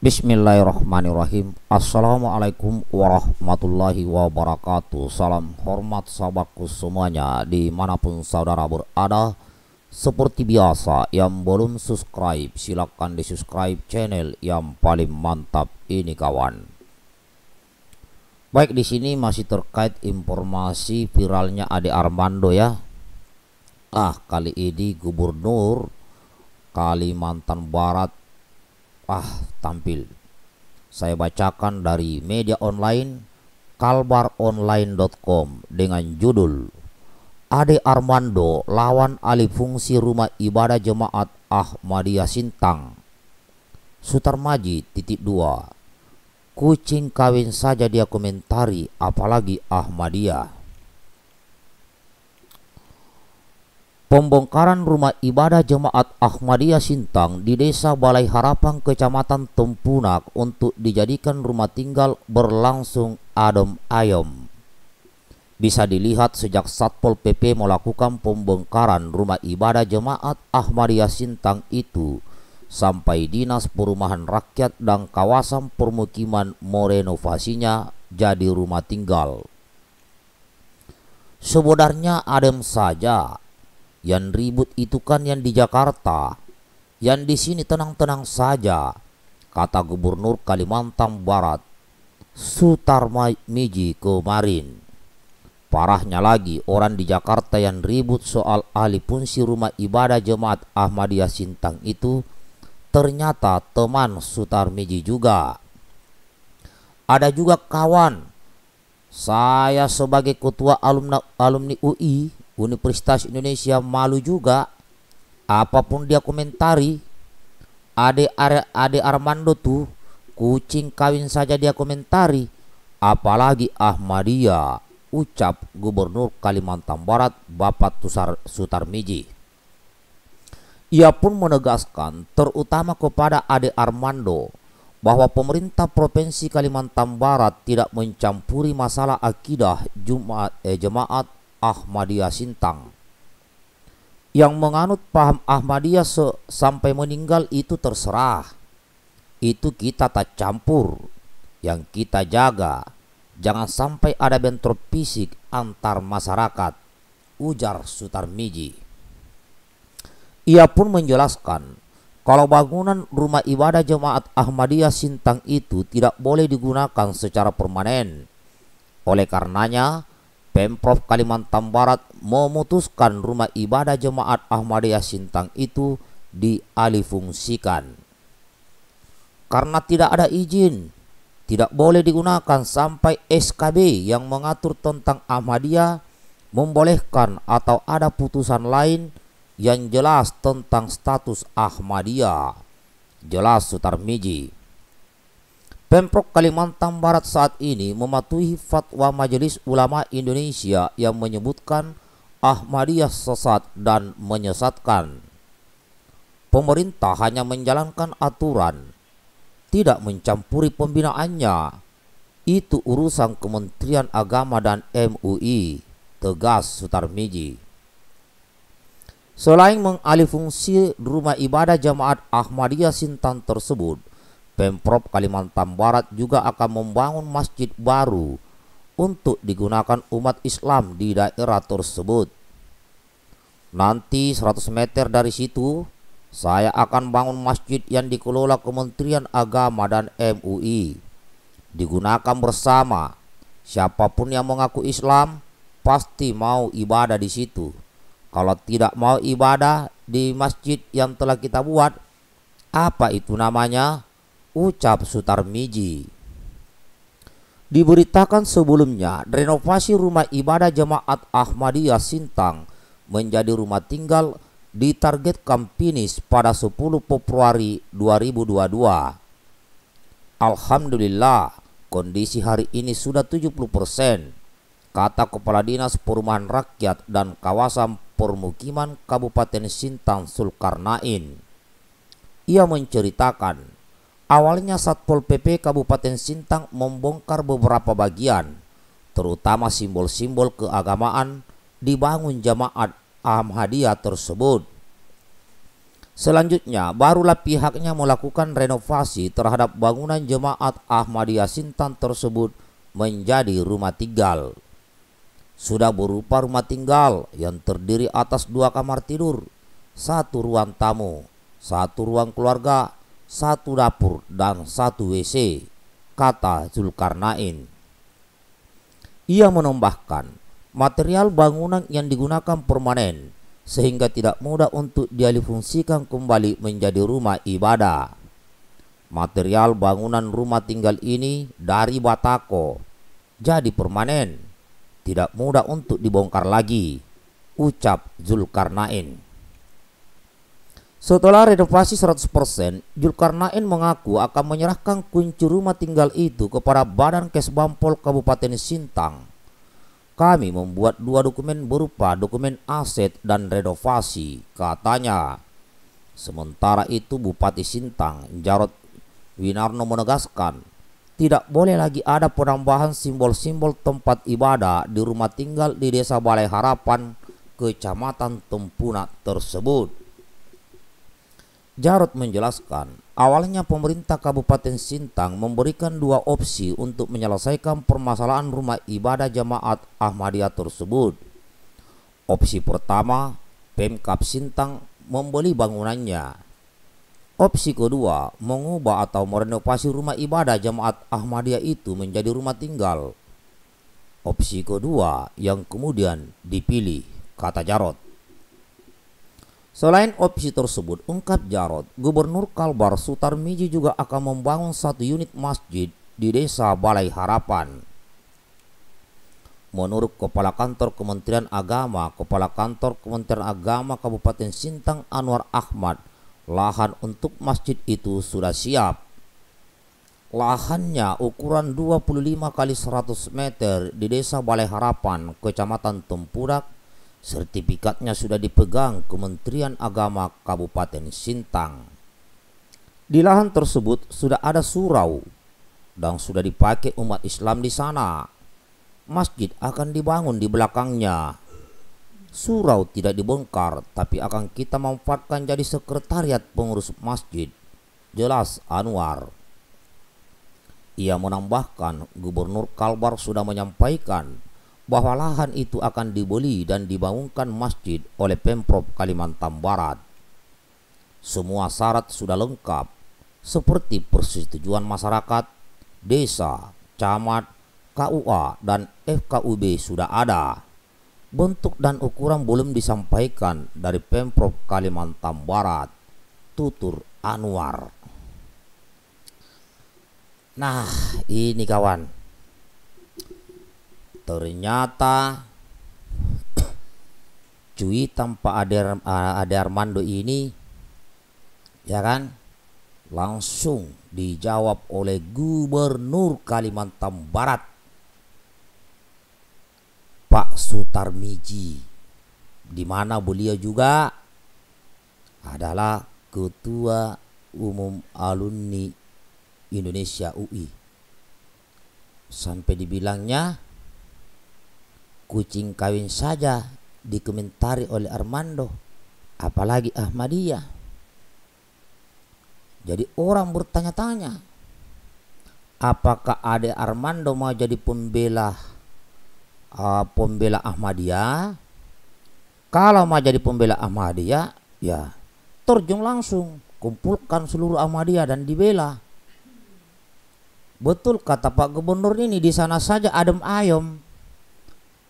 Bismillahirrahmanirrahim. Assalamualaikum warahmatullahi wabarakatuh. Salam hormat sahabatku semuanya Di mana pun saudara berada. Seperti biasa Yang belum subscribe Silahkan di subscribe channel Yang paling mantap ini kawan. Baik di sini masih terkait informasi viralnya Ade Armando ya. Ah kali ini gubernur Kalimantan Barat ah tampil. Saya bacakan dari media online kalbaronline.com dengan judul Ade Armando lawan alih fungsi rumah ibadah jemaat Ahmadiyah Sintang. Sutarmaji titik dua. Kucing kawin saja dia komentari apalagi Ahmadiyah. Pembongkaran rumah ibadah jemaat Ahmadiyah Sintang di Desa Balai Harapan Kecamatan Tempunak untuk dijadikan rumah tinggal berlangsung adem ayem. Bisa dilihat sejak Satpol PP melakukan pembongkaran rumah ibadah jemaat Ahmadiyah Sintang itu sampai Dinas Perumahan Rakyat dan kawasan permukiman merenovasinya jadi rumah tinggal. Sebenarnya adem saja yang ribut itu kan yang di Jakarta. Yang di sini tenang-tenang saja, kata Gubernur Kalimantan Barat Sutar Miji kemarin. Parahnya lagi orang di Jakarta yang ribut soal ahli fungsi rumah ibadah jemaat Ahmadiyah Sintang itu ternyata teman Sutar Miji juga. Ada juga kawan saya sebagai ketua alumni alumni UI Universitas Indonesia malu juga. Apa pun dia komentari Ade Ar Ade Armando tuh kucing kawin saja dia komentari. Apalagi Ahmadiyah ucap Gubernur Kalimantan Barat Bapak Tusar Sutarmiji. Ia pun menegaskan terutama kepada Ade Armando bahwa pemerintah Provinsi Kalimantan Barat tidak mencampuri masalah akidah eh, jemaat Ahmadiyah Sintang. Yang menganut paham Ahmadiyah sampai meninggal itu terserah. Itu kita tak campur. Yang kita jaga, jangan sampai ada bentrok fisik antar masyarakat, ujar Sutarmiji. Ia pun menjelaskan kalau bangunan rumah ibadah jemaat Ahmadiyah Sintang itu tidak boleh digunakan secara permanen. Oleh karenanya, Pemprov Kalimantan Barat memutuskan rumah ibadah jemaat Ahmadiyah Sintang itu dialihfungsikan. Karena tidak ada izin, tidak boleh digunakan sampai SKB yang mengatur tentang Ahmadiyah membolehkan atau ada putusan lain yang jelas tentang status Ahmadiyah. Jelas Sutarmiji. Pemprov Kalimantan Barat saat ini mematuhi fatwa Majelis Ulama Indonesia yang menyebutkan Ahmadiyah sesat dan menyesatkan. Pemerintah hanya menjalankan aturan, tidak mencampuri pembinaannya. Itu urusan Kementerian Agama dan MUI, tegas Sutarmiji. Selain mengalihfungsi rumah ibadah jamaat Ahmadiyah Sintan tersebut, Pemprov Kalimantan Barat juga akan membangun masjid baru untuk digunakan umat Islam di daerah tersebut. Nanti 100 meter dari situ, saya akan bangun masjid yang dikelola Kementerian Agama dan MUI. Digunakan bersama. Siapa pun yang mengaku Islam pasti mau ibadah di situ. Kalau tidak mau ibadah di masjid yang telah kita buat, apa itu namanya? Ucap Sutarmiji. Diberitakan sebelumnya, renovasi rumah ibadah jemaat Ahmadiyah Sintang menjadi rumah tinggal ditargetkan finish pada 10 Februari 2022. Alhamdulillah, kondisi hari ini sudah 70%, kata Kepala Dinas Perumahan Rakyat dan Kawasan Permukiman Kabupaten Sintang Sulkarnain. Ia menceritakan, Awalnya Satpol PP Kabupaten Sintang membongkar beberapa bagian, terutama simbol-simbol keagamaan dibangun jamaat Ahmadiyah tersebut. Selanjutnya, barulah pihaknya melakukan renovasi terhadap bangunan jemaat Ahmadiyah Sintan tersebut menjadi rumah tinggal. Sudah berupa rumah tinggal yang terdiri atas dua kamar tidur, satu ruang tamu, satu ruang keluarga, satu dapur, dan satu WC, kata Zulkarnain. Ia menambahkan, material bangunan yang digunakan permanen sehingga tidak mudah untuk dialihfungsikan kembali menjadi rumah ibadah. Material bangunan rumah tinggal ini dari batako, jadi permanen, tidak mudah untuk dibongkar lagi, ucap Zulkarnain. Setelah renovasi 100%, Zulkarnain mengaku akan menyerahkan kunci rumah tinggal itu kepada Badan Kesbampol Kabupaten Sintang kami membuat dua dokumen berupa dokumen aset dan renovasi, katanya. Sementara itu Bupati Sintang, Jarod Winarno menegaskan, tidak boleh lagi ada penambahan simbol-simbol tempat ibadah di rumah tinggal di Desa Balai Harapan, Kecamatan Tempuna tersebut. Jarod menjelaskan, awalnya pemerintah Kabupaten Sintang memberikan dua opsi untuk menyelesaikan permasalahan rumah ibadah jamaat Ahmadiyah tersebut. Opsi pertama, Pemkap Sintang membeli bangunannya. Opsi kedua, mengubah atau merenovasi rumah ibadah jamaat Ahmadiyah itu menjadi rumah tinggal. Opsi kedua yang kemudian dipilih, kata Jarod. Selain opsi tersebut, ungkap Jarod, Gubernur Kalbar Sutarmiji juga akan membangun satu unit masjid di desa Balai Harapan. Menurut Kepala Kantor Kementerian Agama, Kepala Kantor Kementerian Agama Kabupaten Sintang Anwar Ahmad, lahan untuk masjid itu sudah siap. Lahannya ukuran 25 kali 100 meter di Desa Balai Harapan, Kecamatan Tempudak, Sertifikatnya sudah dipegang Kementerian Agama Kabupaten Sintang. Di lahan tersebut sudah ada surau dan sudah dipakai umat Islam di sana. Masjid akan dibangun di belakangnya. Surau tidak dibongkar, tapi akan kita manfaatkan jadi sekretariat pengurus masjid. Jelas Anwar. Ia menambahkan, Gubernur Kalbar sudah menyampaikan bahwa lahan itu akan dibeli dan dibangunkan masjid oleh Pemprov Kalimantan Barat. Semua syarat sudah lengkap, seperti persetujuan masyarakat, desa, camat, KUA, dan FKUB sudah ada. Bentuk dan ukuran belum disampaikan dari Pemprov Kalimantan Barat. Tutur Anwar. Nah, ini kawan ternyata cuy tanpa ada ada Armando ini ya kan? Langsung dijawab oleh Gubernur Kalimantan Barat Pak Sutarmiji. Di mana beliau juga adalah ketua umum alumni Indonesia UI sampai dibilangnya kucing kawin saja dikomentari oleh Armando apalagi Ahmadiyah. Jadi orang bertanya-tanya apakah ada Armando mau jadi pembela uh, pembela Ahmadiyah? Kalau mau jadi pembela Ahmadiyah ya terjun langsung kumpulkan seluruh Ahmadiyah dan dibela. Betul kata Pak Gubernur ini di sana saja adem ayem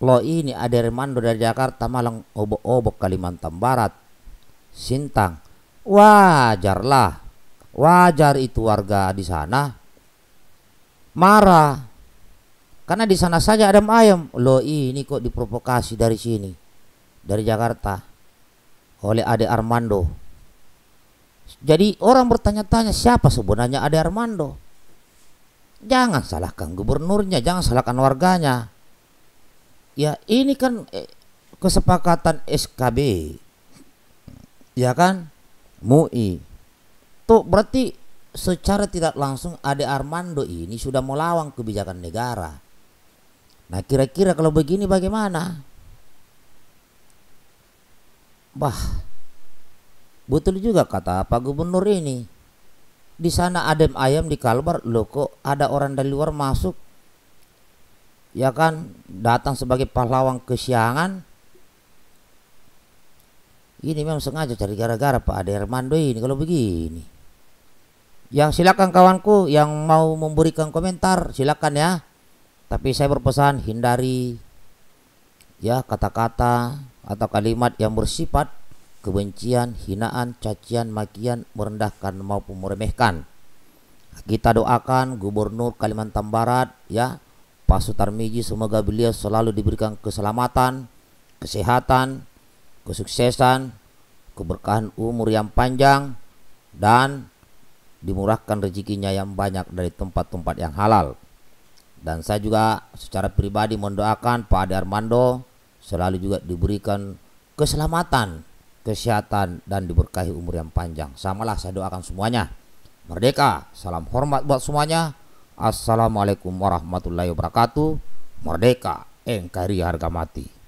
Lo ini ada Remando dari Jakarta Malang obok-obok Kalimantan Barat. Sintang Wajarlah. Wajar itu warga di sana. Marah. Karena di sana saja ada ayam. Lo ini kok diprovokasi dari sini Dari Jakarta Oleh Ade Armando. Jadi orang bertanya-tanya siapa sebenarnya Ade Armando? Jangan salahkan gubernurnya Jangan salahkan warganya ya ini kan eh, kesepakatan SKB ya kan? MUI tuh berarti secara tidak langsung Ade Armando ini sudah melawan kebijakan negara. Nah kira-kira kalau begini bagaimana? Bah Betul juga kata Pak Gubernur ini. Di sana adem ayam di Kalbar, loh kok ada orang dari luar masuk ya kan datang sebagai pahlawan kesiangan. Ini memang sengaja cari gara-gara Pak Ade Armando ini kalau begini. Yang silakan kawanku yang mau memberikan komentar silakan ya. Tapi saya berpesan hindari ya kata-kata atau kalimat yang bersifat kebencian, hinaan, cacian, makian, merendahkan maupun meremehkan. Kita doakan Gubernur Kalimantan Barat ya Pak Sutarmiji semoga beliau selalu diberikan keselamatan, kesehatan, kesuksesan, keberkahan umur yang panjang dan dimurahkan rezekinya yang banyak dari tempat-tempat yang halal. Dan saya juga secara pribadi mendoakan Pak Ade Armando selalu juga diberikan keselamatan, kesehatan dan diberkahi umur yang panjang. Samalah saya doakan semuanya. Merdeka, salam hormat buat semuanya. Assalamualaikum warahmatullahi wabarakatuh. Merdeka, engkari harga mati.